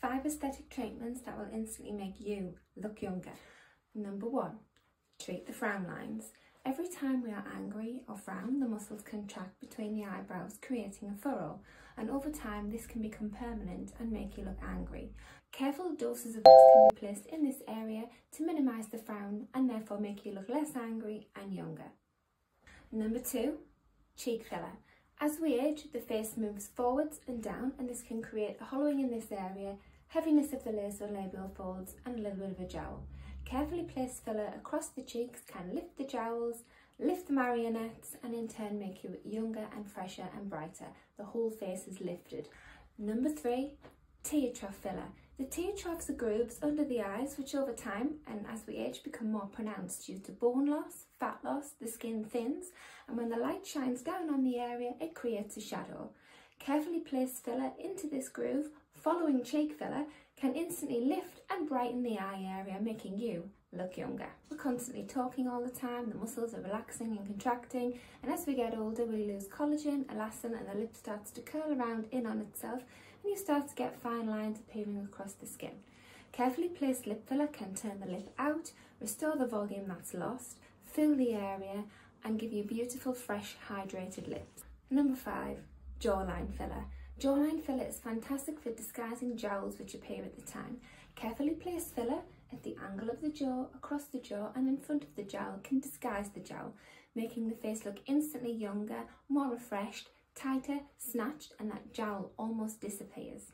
five aesthetic treatments that will instantly make you look younger. Number one, treat the frown lines. Every time we are angry or frown, the muscles contract between the eyebrows, creating a furrow, and over time this can become permanent and make you look angry. Careful doses of wax can be placed in this area to minimise the frown and therefore make you look less angry and younger. Number two, cheek filler. As we age, the face moves forwards and down and this can create a hollowing in this area, heaviness of the lips or labial folds and a little bit of a jowl. Carefully placed filler across the cheeks can lift the jowls, lift the marionettes and in turn make you younger and fresher and brighter. The whole face is lifted. Number three, tear trough filler. The tear troughs are grooves under the eyes which over time and as we age become more pronounced due to bone loss, fat loss, the skin thins and when the light shines down on the area it creates a shadow. Carefully place filler into this groove following cheek filler can instantly lift and brighten the eye area making you look younger. We're constantly talking all the time, the muscles are relaxing and contracting and as we get older we lose collagen, elastin and the lip starts to curl around in on itself and you start to get fine lines appearing across the skin. Carefully placed lip filler can turn the lip out, restore the volume that's lost, fill the area and give you beautiful, fresh, hydrated lips. Number five, jawline filler. Jawline filler is fantastic for disguising jowls which appear at the time. Carefully placed filler at the angle of the jaw, across the jaw and in front of the jowl can disguise the jowl, making the face look instantly younger, more refreshed tighter, snatched and that jowl almost disappears.